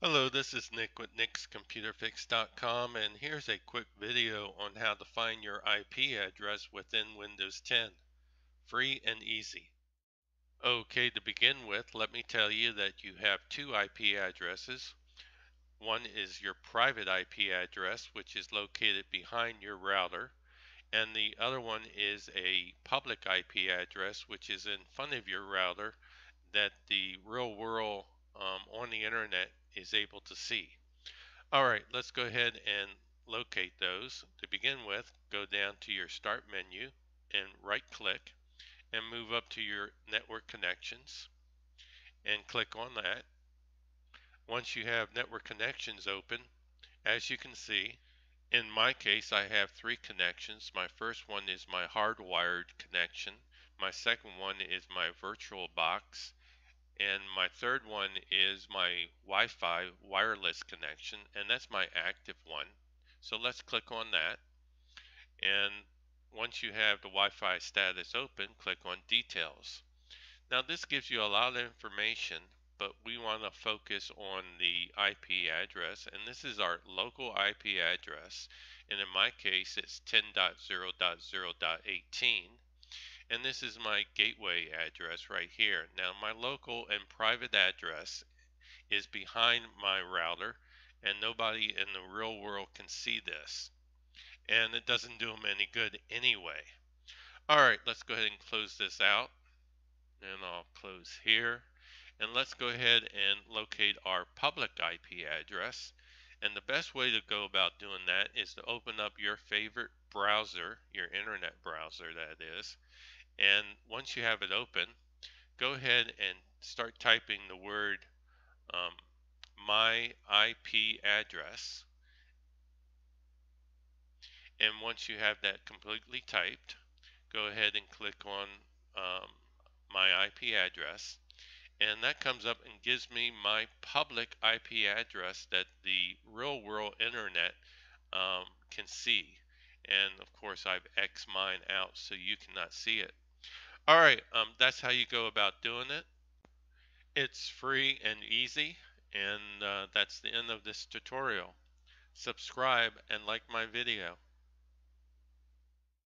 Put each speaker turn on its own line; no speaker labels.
Hello, this is Nick with nickscomputerfix.com and here's a quick video on how to find your IP address within Windows 10. Free and easy. Okay, to begin with, let me tell you that you have two IP addresses. One is your private IP address, which is located behind your router, and the other one is a public IP address, which is in front of your router that the real world um, on the internet is able to see. All right, let's go ahead and locate those. To begin with, go down to your Start menu and right click and move up to your network connections and click on that. Once you have network connections open, as you can see, in my case, I have three connections. My first one is my hardwired connection. My second one is my virtual box and my third one is my Wi-Fi wireless connection and that's my active one. So let's click on that. And once you have the Wi-Fi status open click on details. Now this gives you a lot of information but we want to focus on the IP address and this is our local IP address. And in my case it's 10.0.0.18 and this is my gateway address right here. Now my local and private address is behind my router and nobody in the real world can see this. And it doesn't do them any good anyway. Alright, let's go ahead and close this out. And I'll close here. And let's go ahead and locate our public IP address. And the best way to go about doing that is to open up your favorite browser, your internet browser that is, and once you have it open, go ahead and start typing the word um, my IP address. And once you have that completely typed, go ahead and click on um, my IP address. And that comes up and gives me my public IP address that the real world internet um, can see. And of course, I've X mine out so you cannot see it. All right, um, that's how you go about doing it. It's free and easy, and uh, that's the end of this tutorial. Subscribe and like my video.